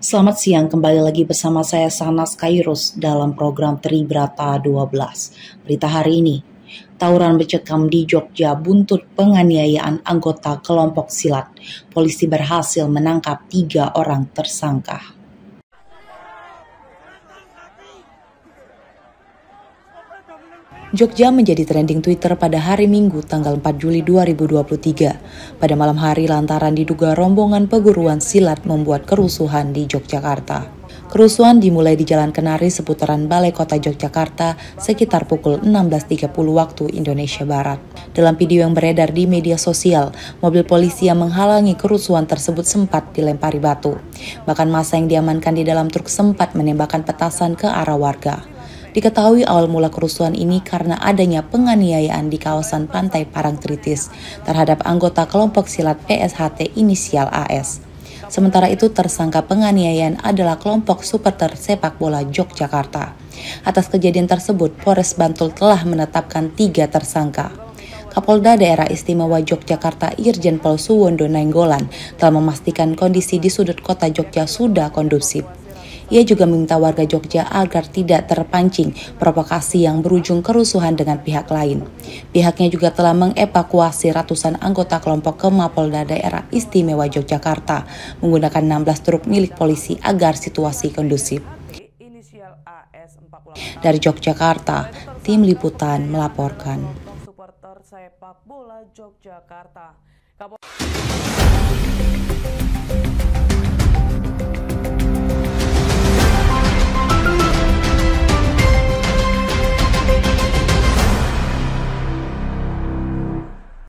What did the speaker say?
Selamat siang, kembali lagi bersama saya Sanas Kairus dalam program Tribrata 12. Berita hari ini, tawuran mencekam di Jogja buntut penganiayaan anggota kelompok silat. Polisi berhasil menangkap tiga orang tersangka. Jogja menjadi trending Twitter pada hari Minggu tanggal 4 Juli 2023. Pada malam hari lantaran diduga rombongan perguruan silat membuat kerusuhan di Yogyakarta. Kerusuhan dimulai di Jalan Kenari seputaran Balai Kota Yogyakarta sekitar pukul 16.30 waktu Indonesia Barat. Dalam video yang beredar di media sosial, mobil polisi yang menghalangi kerusuhan tersebut sempat dilempari batu. Bahkan masa yang diamankan di dalam truk sempat menembakkan petasan ke arah warga. Diketahui awal mula kerusuhan ini karena adanya penganiayaan di kawasan Pantai Parangtritis terhadap anggota kelompok silat PSHT inisial AS. Sementara itu tersangka penganiayaan adalah kelompok supporter sepak bola Yogyakarta. Atas kejadian tersebut, Polres Bantul telah menetapkan tiga tersangka. Kapolda Daerah Istimewa Yogyakarta Irjen Pol Suwondo Nainggolan telah memastikan kondisi di sudut kota Jogja sudah kondusif. Ia juga meminta warga Jogja agar tidak terpancing provokasi yang berujung kerusuhan dengan pihak lain. Pihaknya juga telah mengevakuasi ratusan anggota kelompok ke Mapolda Daerah Istimewa Yogyakarta menggunakan 16 truk milik polisi agar situasi kondusif. Dari Yogyakarta, tim liputan melaporkan. sepak bola Yogyakarta.